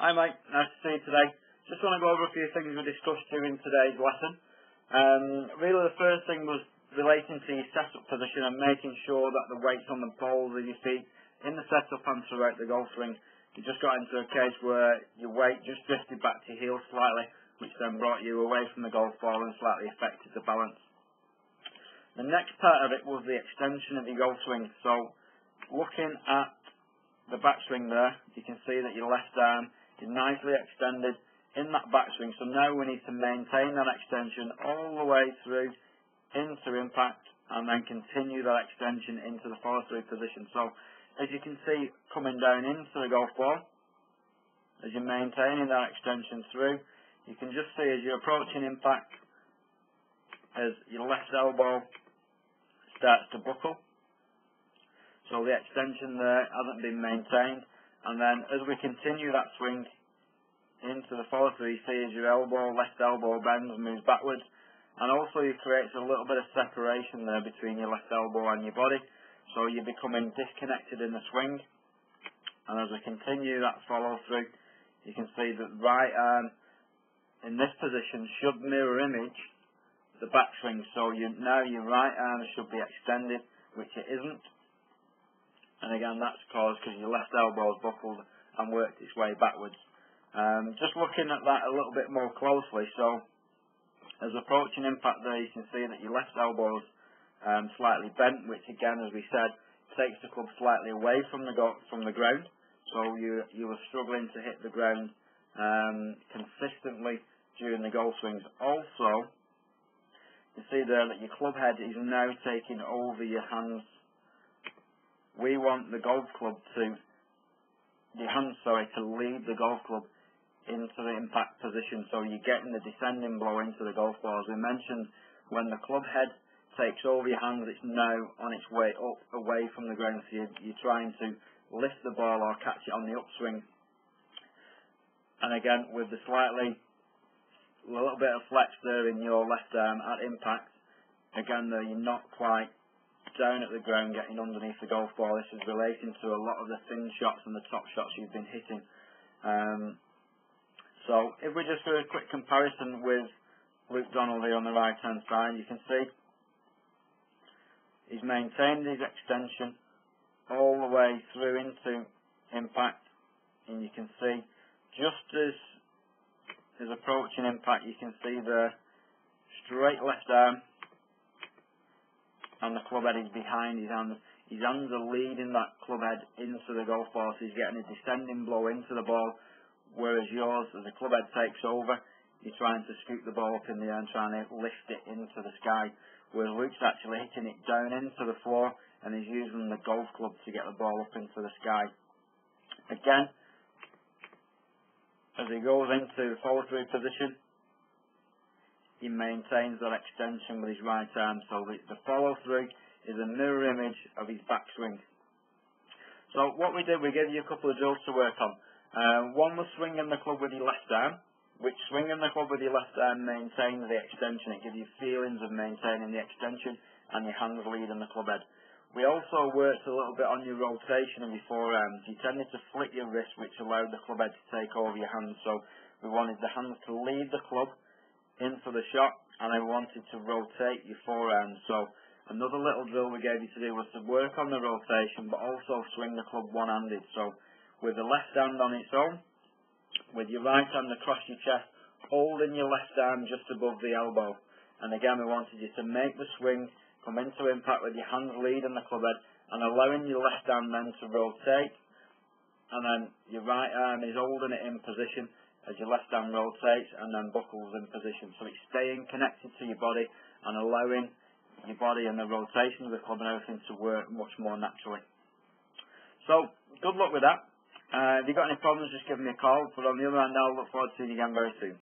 Hi Mike, nice to see you today. Just want to go over a few things we discussed during today's lesson. Um, really the first thing was relating to your setup position and making sure that the weight's on the balls of your feet in the setup and throughout the golf swing. You just got into a case where your weight just drifted back to your heels slightly, which then brought you away from the golf ball and slightly affected the balance. The next part of it was the extension of your golf swing. So looking at the backswing there, you can see that your left arm nicely extended in that backswing. So now we need to maintain that extension all the way through into impact and then continue that extension into the through position. So as you can see coming down into the golf ball, as you're maintaining that extension through, you can just see as you're approaching impact, as your left elbow starts to buckle. So the extension there hasn't been maintained. And then as we continue that swing into the follow through, you see as your elbow, left elbow bends, and moves backwards, and also you create a little bit of separation there between your left elbow and your body, so you're becoming disconnected in the swing. And as we continue that follow through, you can see that right arm in this position should mirror image the backswing, so you, now your right arm should be extended, which it isn't. And again, that's caused because your left elbow is buckled and worked its way backwards. Um, just looking at that a little bit more closely, so as approaching impact there, you can see that your left elbow's um, slightly bent, which again, as we said, takes the club slightly away from the from the ground. So you you were struggling to hit the ground um, consistently during the golf swings. Also, you see there that your club head is now taking over your hands. We want the golf club to, the hands, sorry, to lead the golf club into the impact position. So you're getting the descending blow into the golf ball. As we mentioned, when the club head takes over your hands, it's now on its way up away from the ground. So you're, you're trying to lift the ball or catch it on the upswing. And again, with the slightly, a little bit of flex there in your left arm at impact, again though you're not quite down at the ground getting underneath the golf ball. This is relating to a lot of the thin shots and the top shots you've been hitting. Um, so if we just do a quick comparison with Luke Donald here on the right hand side, you can see he's maintained his extension all the way through into impact and you can see just as is approaching impact you can see the straight left arm and the club head is behind his hands. His hands are leading that club head into the golf ball so he's getting a descending blow into the ball whereas yours, as the club head takes over, you're trying to scoop the ball up in the air and trying to lift it into the sky, whereas Luke's actually hitting it down into the floor and he's using the golf club to get the ball up into the sky. Again, as he goes into follow through position, he maintains that extension with his right arm, so the, the follow through is a mirror image of his backswing. So what we did, we gave you a couple of drills to work on. Uh, one was swinging the club with your left arm, which swinging the club with your left arm maintains the extension. It gives you feelings of maintaining the extension and your hands leading the club head. We also worked a little bit on your rotation of your forearms. You tended to flick your wrist, which allowed the club head to take over your hands. So we wanted the hands to lead the club into the shot, and I wanted to rotate your forearms. So another little drill we gave you to do was to work on the rotation, but also swing the club one-handed. So with the left hand on its own, with your right hand across your chest, holding your left arm just above the elbow. And again, we wanted you to make the swing, come into impact with your hands leading the club head, and allowing your left arm then to rotate. And then your right arm is holding it in position as your left arm rotates and then buckles in position. So it's staying connected to your body and allowing your body and the rotation of the club and everything to work much more naturally. So, good luck with that. Uh, if you've got any problems, just give me a call. But on the other hand, I'll look forward to seeing you again very soon.